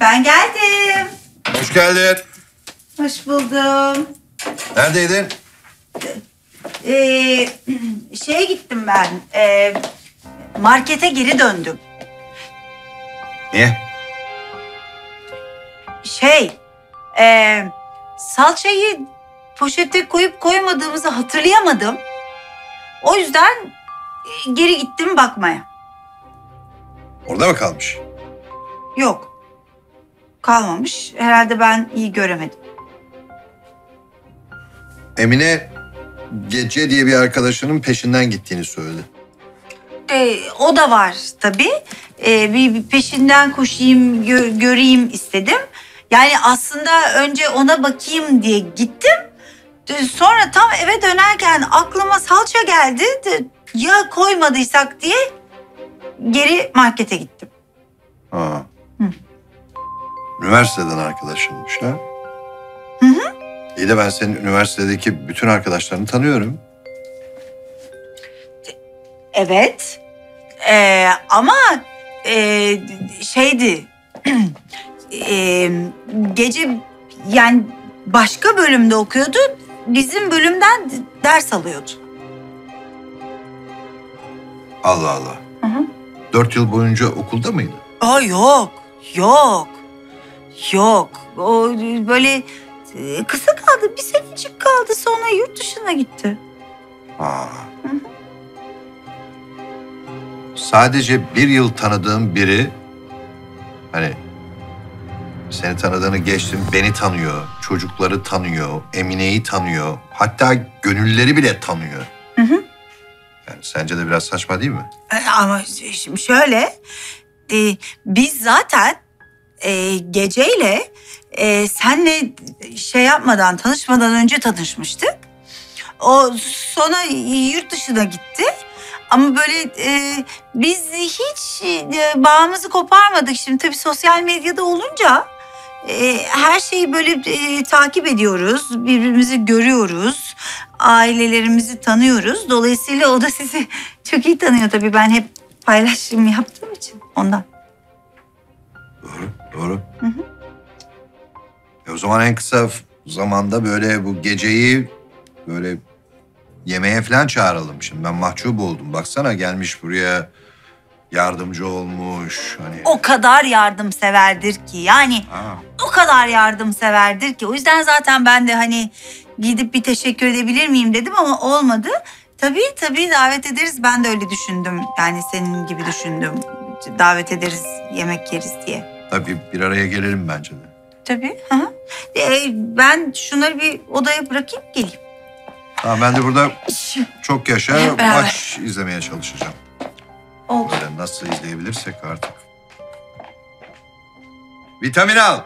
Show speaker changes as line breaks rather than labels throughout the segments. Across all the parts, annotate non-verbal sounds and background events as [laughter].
Ben geldim.
Hoş geldin.
Hoş buldum.
Neredeydin?
Ee, [clears throat] şeye gittim ben. Ee, markete geri döndüm.
Niye?
Şey, ee, salçayı poşete koyup koymadığımızı hatırlayamadım. O yüzden e, geri gittim bakmaya.
Orada mı kalmış?
Yok. Kalmamış. Herhalde ben iyi göremedim.
Emine Gece diye bir arkadaşının peşinden gittiğini söyledi.
Ee, o da var tabii. Ee, bir, bir peşinden koşayım, gö- göreyim istedim. Yani aslında önce ona bakayım diye gittim. Ee, Sonra tam eve dönerken aklıma salça geldi. Ya koymadıysak diye geri markete gittim.
Ha. Üniversiteden arkadaşınmış ha?
Hı hı.
İyi de ben senin üniversitedeki bütün arkadaşlarını tanıyorum.
Evet. Ee, ama e, şeydi. [clears throat] e, gece yani başka bölümde okuyordu. Bizim bölümden ders alıyordu.
Allah Allah.
Hı hı.
Dört yıl boyunca okulda mıydı?
Aa yok, yok, yok. O böyle e, kısa kaldı, bir senecik kaldı sonra yurt dışına gitti.
Ha. Sadece bir yıl tanıdığım biri hani seni tanıdığını geçtim beni tanıyor, çocukları tanıyor, Emine'yi tanıyor, hatta gönülleri bile tanıyor.
Hı hı.
Yani sence de biraz saçma değil mi?
E, Ama şimdi şöyle, e, biz zaten e, geceyle e, senle şey yapmadan, tanışmadan önce tanışmıştık. O sonra yurt dışına gitti. Ama böyle e, biz hiç e, bağımızı koparmadık. Şimdi tabii sosyal medyada olunca e, her şeyi böyle e, takip ediyoruz. Birbirimizi görüyoruz. Ailelerimizi tanıyoruz. Dolayısıyla o da sizi [laughs] çok iyi tanıyor tabii. Ben hep paylaşım yaptığım için ondan.
Doğru, doğru.
Hı hı.
E o zaman en kısa zamanda böyle bu geceyi böyle yemeğe falan çağıralım. Şimdi ben mahcup oldum. Baksana gelmiş buraya yardımcı olmuş. Hani...
O kadar yardımseverdir ki yani
Ha,
o kadar yardımseverdir ki. O yüzden zaten ben de hani gidip bir teşekkür edebilir miyim dedim ama olmadı. Tabii tabii davet ederiz. Ben de öyle düşündüm. Yani senin gibi düşündüm. Davet ederiz, yemek yeriz diye.
Tabii bir araya gelelim bence de.
Tabii. Hı. Ee, ben şunları bir odaya bırakayım geleyim.
Tamam ben de burada çok yaşa
Hep beraber.
maç izlemeye çalışacağım.
Oldu.
Böyle nasıl izleyebilirsek artık. Vitamin al.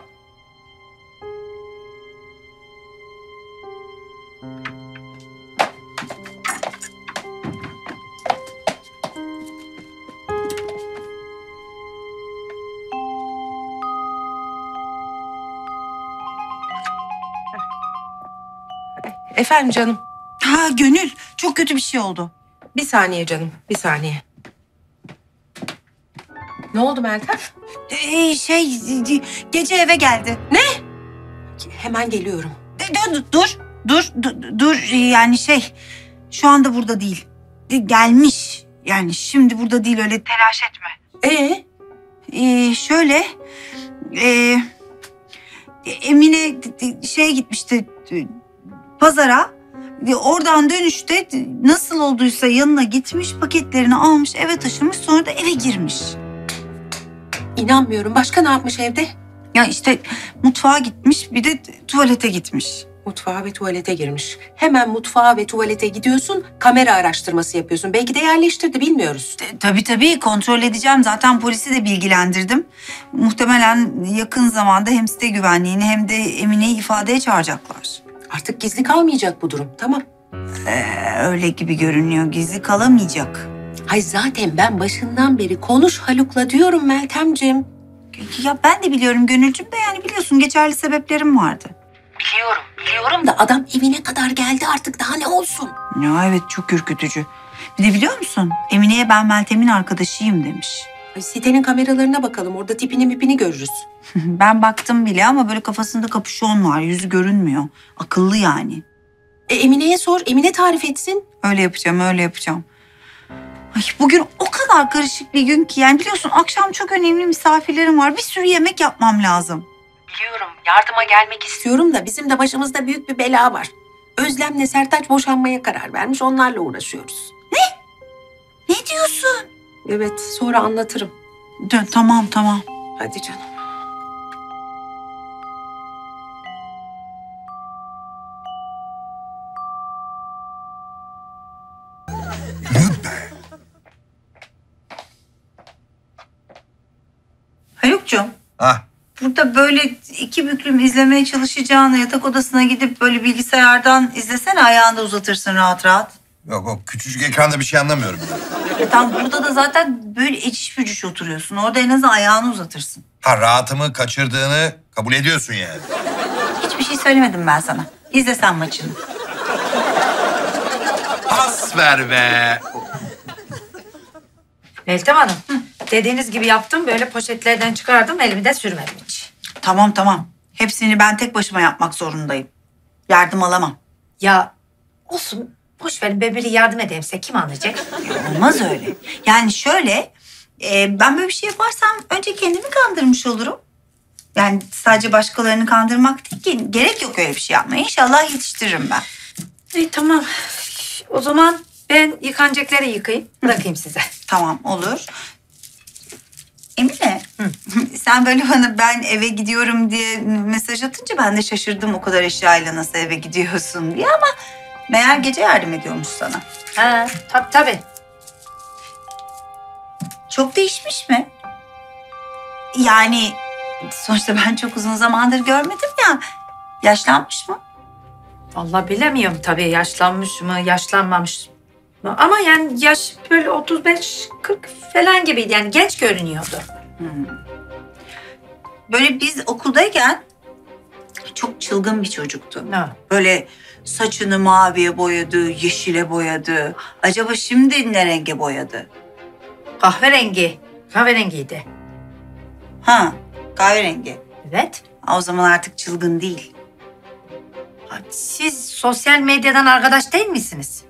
Efendim canım.
Ha Gönül çok kötü bir şey oldu.
Bir saniye canım. Bir saniye. Ne oldu Meltem?
Ee, şey gece eve geldi.
Hemen geliyorum.
Dur, dur, dur, dur, dur. Yani şey, şu anda burada değil. Gelmiş. Yani şimdi burada değil öyle telaş etme.
Ee,
Ee, şöyle, e, Emine şey gitmişti e, pazara. Oradan dönüşte nasıl olduysa yanına gitmiş, paketlerini almış, eve taşımış, sonra da eve girmiş.
inanmıyorum. Başka ne yapmış evde?
Ya işte mutfağa gitmiş, bir de tuvalete gitmiş.
Mutfağa ve tuvalete girmiş. Hemen mutfağa ve tuvalete gidiyorsun. Kamera araştırması yapıyorsun. Belki de yerleştirdi bilmiyoruz.
E, Tabii tabii kontrol edeceğim. Zaten polisi de bilgilendirdim. Muhtemelen yakın zamanda hem site güvenliğini hem de Emine'yi ifadeye çağıracaklar.
Artık gizli kalmayacak bu durum. Tamam.
Ee, öyle gibi görünüyor. Gizli kalamayacak.
Hay zaten ben başından beri konuş Haluk'la diyorum Meltemciğim.
Ya ben de biliyorum Gönülcüm de yani biliyorsun geçerli sebeplerim vardı.
Biliyorum, biliyorum da adam evine kadar geldi artık daha ne olsun?
Ya evet çok ürkütücü. Bir de biliyor musun Emine'ye ben Meltem'in arkadaşıyım demiş.
Ay, sitenin kameralarına bakalım. Orada tipini mipini görürüz. [laughs]
Ben baktım bile ama böyle kafasında kapüşon var. Yüzü görünmüyor. Akıllı yani.
E, Emine'ye sor. Emine tarif etsin.
Öyle yapacağım, öyle yapacağım. Ay bugün o kadar karışık bir gün ki yani biliyorsun akşam çok önemli misafirlerim var. Bir sürü yemek yapmam lazım.
Biliyorum. Yardıma gelmek istiyorum da bizim de başımızda büyük bir bela var. Özlem'le Sertaç boşanmaya karar vermiş. Onlarla uğraşıyoruz.
Ne diyorsun?
Evet, sonra anlatırım.
Dön, tamam tamam.
Hadi canım.
Haluk'cum
Ah
burada böyle iki büklüm izlemeye çalışacağına yatak odasına gidip böyle bilgisayardan izlesene ayağında uzatırsın rahat rahat.
yok o küçücük ekranda bir şey anlamıyorum.
E tam burada da zaten böyle eciş bücüş oturuyorsun. Orada en azından ayağını uzatırsın.
Ha rahatımı kaçırdığını kabul ediyorsun yani.
Hiçbir şey söylemedim ben sana. İzle sen maçını.
Pas ver be.
Meltem Hanım, dediğiniz gibi yaptım. Böyle poşetlerden çıkardım, elimi de sürmedim hiç.
Tamam tamam. Hepsini ben tek başıma yapmak zorundayım. Yardım alamam.
Ya olsun, boş verin. Ben biri yardım edeyim size. Kim anlayacak?
Olmaz öyle. Yani şöyle, e, ben böyle bir şey yaparsam önce kendimi kandırmış olurum. Yani sadece başkalarını kandırmak değil ki. Gerek yok öyle bir şey yapmaya. İnşallah yetiştiririm ben.
İyi tamam. O zaman ben yıkanacakları yıkayayım, bırakayım size.
Tamam olur. Emine, sen böyle bana ben eve gidiyorum diye mesaj atınca ben de şaşırdım o kadar eşyayla nasıl eve gidiyorsun diye ama meğer gece yardım ediyormuş sana.
Ha, tabii tabii.
Çok değişmiş mi? Yani sonuçta ben çok uzun zamandır görmedim ya. Yaşlanmış mı?
Vallahi bilemiyorum tabii yaşlanmış mı, yaşlanmamış mı. Ama yani yaş böyle 35-40 falan gibiydi. Yani genç görünüyordu.
Böyle biz okuldayken çok çılgın bir çocuktu.
Ne?
Böyle saçını maviye boyadı, yeşile boyadı. Acaba şimdi ne renge boyadı?
Kahverengi. Kahverengiydi.
Ha, kahverengi.
Evet.
Ha, O zaman artık çılgın değil.
Siz sosyal medyadan arkadaş değil misiniz?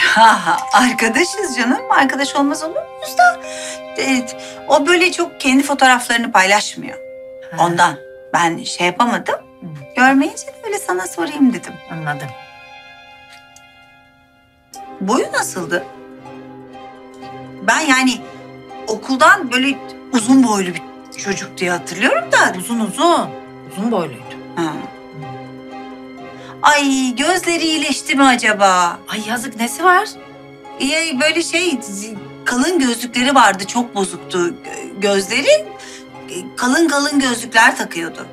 Ha, ha, arkadaşız canım. Arkadaş olmaz olur muyuz da? Evet, o böyle çok kendi fotoğraflarını paylaşmıyor.
Ha,
Ondan. Ben şey yapamadım. Görmeyince de öyle sana sorayım dedim.
Anladım.
Boyu nasıldı? Ben yani okuldan böyle uzun boylu bir çocuk diye hatırlıyorum da.
Uzun uzun. Uzun boyluydu.
Ha. Ay gözleri iyileşti mi acaba?
Ay yazık nesi var?
Ya böyle şey kalın gözlükleri vardı çok bozuktu gö- gözleri. Kalın kalın gözlükler takıyordu.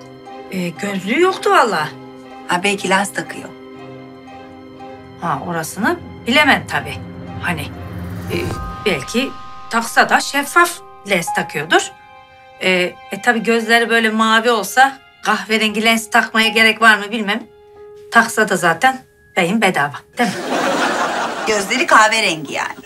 Ee, gözlüğü yoktu valla.
Ha belki lens takıyor.
Ha orasını bilemem tabii. Hani e, belki taksa da şeffaf lens takıyordur. E, e tabii gözleri böyle mavi olsa kahverengi lens takmaya gerek var mı bilmem. Taksa da zaten beyin bedava değil mi?
Gözleri kahverengi yani.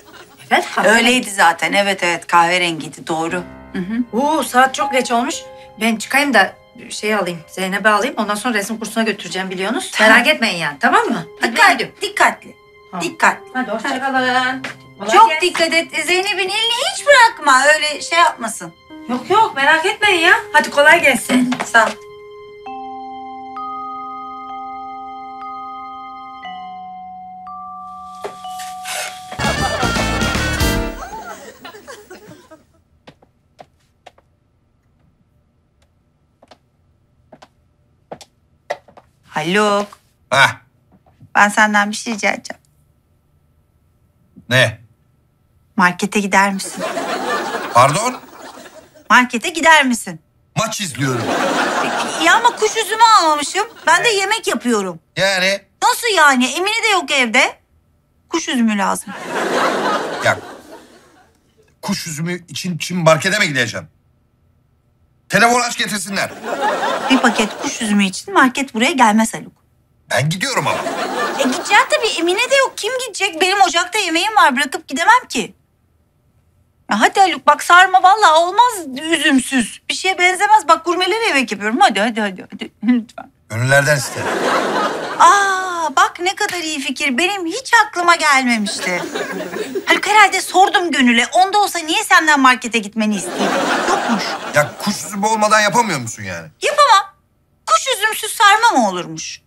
Evet kahverengi.
Öyleydi zaten. Evet evet kahverengiydi doğru. Hı hı.
Oo, saat çok geç olmuş. Ben çıkayım da şey alayım, Zeynep'i alayım. Ondan sonra resim kursuna götüreceğim biliyorsunuz.
Tamam.
Merak etmeyin yani tamam mı? Hadi ben gidiyorum.
dikkatli.
Tamam.
Dikkat.
Hadi hoşçakalın.
Çok
gelsin.
dikkat et. Zeynep'in elini hiç bırakma. Öyle şey yapmasın.
Yok yok merak etmeyin ya. Hadi kolay gelsin.
Sağ ol. Haluk,
Hah
ben senden bir şey rica edeceğim.
ne?
Markete gider misin?
Pardon?
Markete gider misin?
Maç izliyorum.
Ya ama kuş üzümü almamışım. Ben de yemek yapıyorum.
Yani
Nasıl yani? Emine de yok evde. Kuş üzümü lazım.
ya kuş üzümü için şimdi markete mi gideceğim? Telefon aç getirsinler.
Bir paket kuş üzümü için market buraya gelmez Haluk.
Ben gidiyorum ama.
E gideceksin tabii. Emine de yok. Kim gidecek? Benim ocakta yemeğim var. Bırakıp gidemem ki. Ya hadi Haluk bak sarma vallahi olmaz üzümsüz. Bir şeye benzemez. Bak gurmeleri yemek yapıyorum. Hadi hadi hadi hadi [laughs] lütfen.
Gönüllerden iste.
Aa bak ne kadar iyi fikir. Benim hiç aklıma gelmemişti. Haluk herhalde sordum Gönül'e. Onda olsa niye senden markete gitmeni isteyeyim? Yokmuş.
Ya kuş üzümü olmadan yapamıyor musun yani?
Yapamam. Kuş üzümsüz sarma mı olurmuş?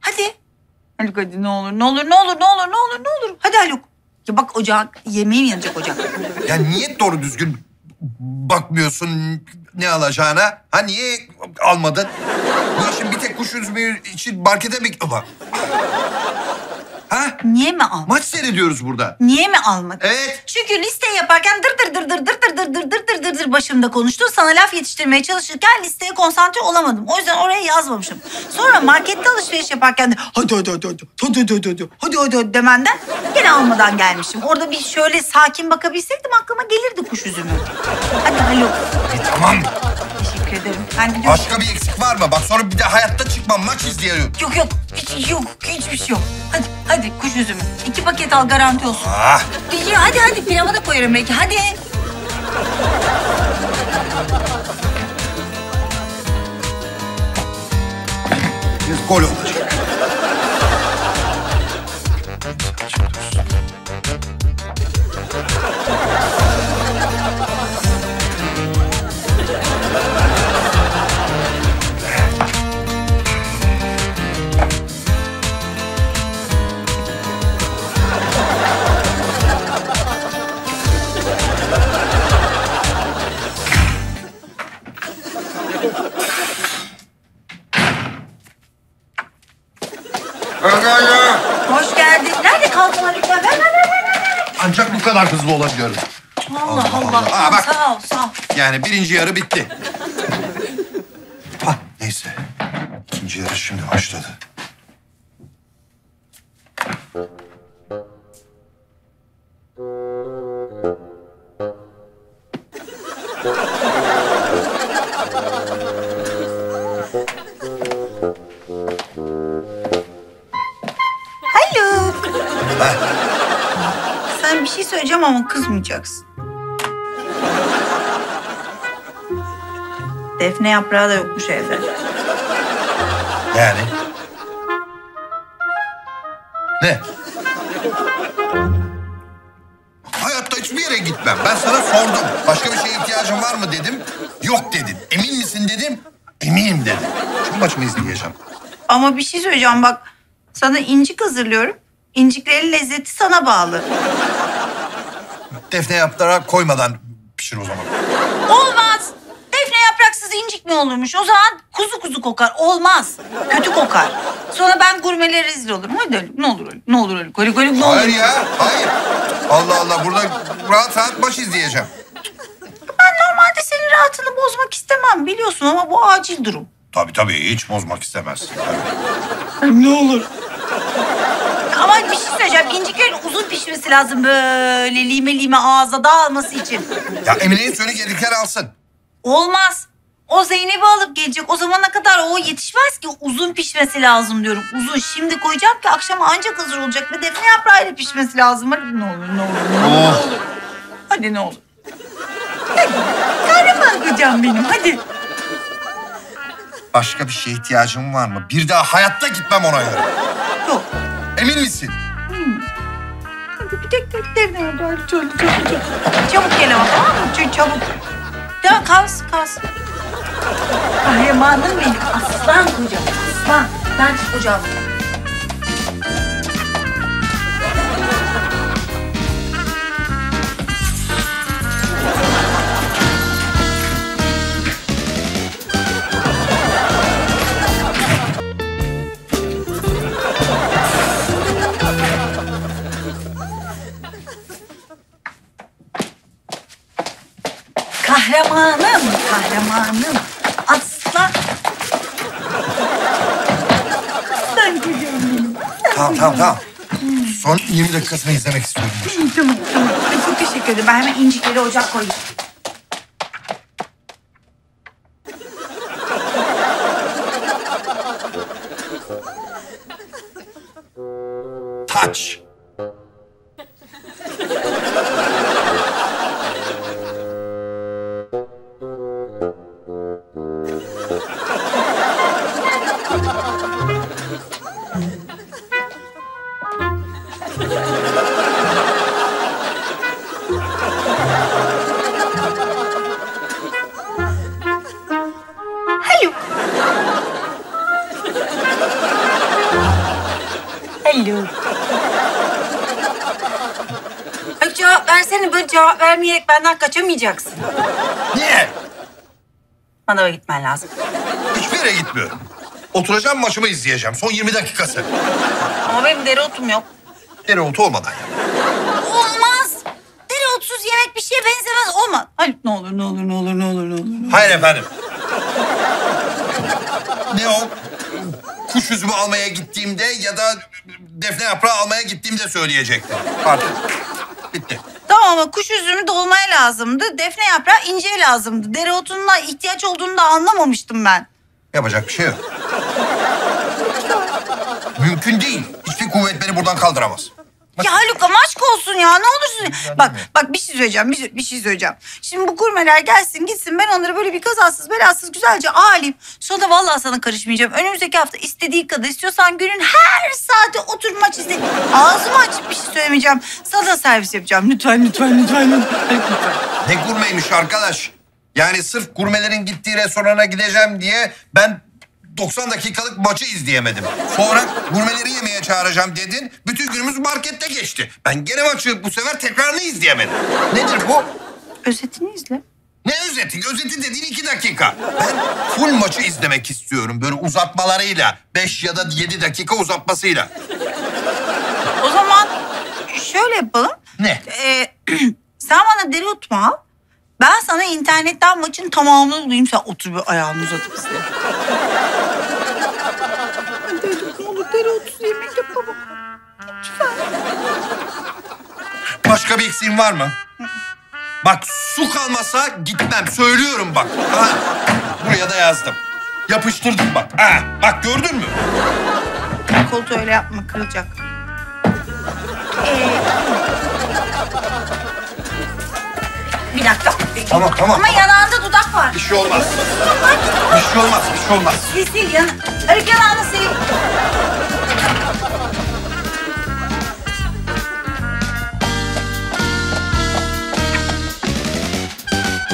Hadi. Haluk hadi ne olur ne olur ne olur ne olur ne olur ne olur. Hadi Haluk. Ya bak ocak yemeğim yanacak ocak.
Ya niye doğru düzgün bakmıyorsun ne alacağına? Ha niye almadın? Bu işin bir tek kuş üzümü için markete mi... Bak. Ha?
Niye mi almadın?
Maç seyrediyoruz burada.
Niye mi almadın?
Evet.
Çünkü liste yaparken dır dır dır dır dır dır dır dır dır dır dır dır başımda konuştu. Sana laf yetiştirmeye çalışırken listeye konsantre olamadım. O yüzden oraya yazmamışım. Sonra markette alışveriş yaparken de hadi hadi hadi hadi hadi hadi hadi hadi hadi hadi hadi demenden gene almadan gelmişim. Orada bir şöyle sakin bakabilseydim aklıma gelirdi kuş üzümü. Hadi.
E, tamam.
Teşekkür ederim. Ben gidiyorum.
Başka bir eksik var mı? Bak sonra bir de hayatta çıkmam. Maç izleyelim.
Yok yok hiç yok hiçbir şey yok. Hadi hadi kuş üzümü. İki paket al garanti olsun.
Ah.
Ya hadi hadi pilava da koyarım belki hadi.
Bir gol olacak.
Hoş geldin. Nerede kaldın Haluk? Ver ver ver ver. ver.
Ancak bu kadar hızlı olabiliyorum.
Allah
Allah.
Allah.
Aa, bak.
Sağ ol sağ ol.
Yani birinci yarı bitti. Ah, neyse. İkinci yarı şimdi başladı.
Bir şey söyleyeceğim ama kızmayacaksın. Defne yaprağı da yokmuş evde.
Yani? Ne? Hayatta hiçbir yere gitmem. Ben sana sordum. Başka bir şeye ihtiyacın var mı dedim. Yok dedin. Emin misin dedim. Eminim dedim. Şu maçımı izleyeceğim.
Ama bir şey söyleyeceğim bak. Sana incik hazırlıyorum. İnciklerin lezzeti sana bağlı.
Defne yaptıra koymadan pişir o zaman.
Olmaz. Defne yapraksız incik mi olurmuş? O zaman kuzu kuzu kokar. Olmaz. Kötü kokar. Sonra ben gurmelere rezil olurum. Hadi Haluk ne olur Haluk. Ne olur Haluk. Haluk Haluk ne olur.
Hayır ya, hayır. Allah Allah, burada rahat rahat maç izleyeceğim.
Ben normalde senin rahatını bozmak istemem biliyorsun ama bu acil durum.
Tabii tabii, hiç bozmak istemez.
Ne olur. Ama bir şey söyleyeceğim. İnciklerin uzun pişmesi lazım böyle lime lime ağza dağılması için.
Ya Emine'ye söyle gerekler alsın.
Olmaz. O Zeynep'i alıp gelecek. O zamana kadar o yetişmez ki. Uzun pişmesi lazım diyorum. Uzun. Şimdi koyacağım ki akşama ancak hazır olacak. Ve defne yaprağıyla pişmesi lazım. Hadi ne olur ne olur. Ne
Oh.
olur. Hadi ne olur. Kahraman kocam benim. Hadi.
Başka bir şeye ihtiyacın var mı? Bir daha hayatta gitmem ona göre.
Yok.
Emin misin?
Bir tek tek defne yaprağı. Çabuk çabuk çabuk. Çabuk gel ama tamam mı? Ç- Çabuk. Tamam kalsın kalsın. Kahramanım benim. Aslan kocam. Aslan. Ben kocam. Kahramanım, kahramanım. Aslan. Aslan kocam benim.
Tamam tamam tamam. Son 20 dakikasını izlemek istiyorum.
Tamam, tamam. Ay, Çok teşekkür ederim. Ben hemen incikleri ocak koyayım.
Taç.
Versene böyle cevap vermeyerek benden kaçamayacaksın.
Niye?
Manava gitmen lazım.
Hiçbir yere gitmiyorum. Oturacağım maçımı izleyeceğim. Son 20 dakikası.
Ama benim dereotum yok.
Dereotu olmadan.
Olmaz. Dereotsuz yemek bir şeye benzemez. Olmaz. Haluk ne olur ne olur ne olur ne olur ne olur.
Hayır efendim. ne o? Kuş üzümü almaya gittiğimde ya da defne yaprağı almaya gittiğimde söyleyecektim. Pardon. Bitti.
Ama kuş üzümü dolmaya lazımdı. Defne yaprağı inceye lazımdı. Dereotunla ihtiyaç olduğunu da anlamamıştım ben.
Yapacak bir şey yok. Mümkün değil. Hiçbir kuvvet beni buradan kaldıramaz.
Ya Haluk ama aşk olsun ya ne olursun. Bak bak bir şey söyleyeceğim bir, şey- bir şey söyleyeceğim. Şimdi bu gurmeler gelsin gitsin ben onları böyle bir kazasız belasız güzelce ağırlayayım. Sonra da vallahi sana karışmayacağım. Önümüzdeki hafta istediği kadar istiyorsan günün her saati otur maç izle. Ağzımı açıp bir şey söylemeyeceğim. Sana da servis yapacağım. Lütfen lütfen lütfen. lütfen.
Ne gurmeymiş arkadaş. Yani sırf gurmelerin gittiği restorana gideceğim diye ben 90 dakikalık maçı izleyemedim. Sonra gurmeleri yemeğe çağıracağım dedin. Bütün günümüz markette geçti. Ben gene maçı bu sefer tekrarını izleyemedim. Nedir bu?
Özetini izle.
Ne özeti? Özeti dediğin iki dakika. Ben full maçı izlemek istiyorum. Böyle uzatmalarıyla. Beş ya da yedi dakika uzatmasıyla.
O zaman şöyle yapalım.
Ne?
Ee, [clears throat] sen bana dereotu al. Ben sana internetten maçın tamamını bulayım. Sen otur bir ayağını uzatıp izle. Ne olur dereotsuz yemek yapamam.
Başka bir eksiğin var mı? Bak su kalmasa gitmem. Söylüyorum bak. Ha, buraya da yazdım. Yapıştırdım bak. Ha, bak gördün mü?
Koltuğu öyle yapma kırılacak. Ee, bir dakika.
Tamam tamam.
Ama yanağında dudak var.
Bir şey olmaz. Bir şey olmaz. Bir şey olmaz.
Sil sil yan. Haluk yanağını sil.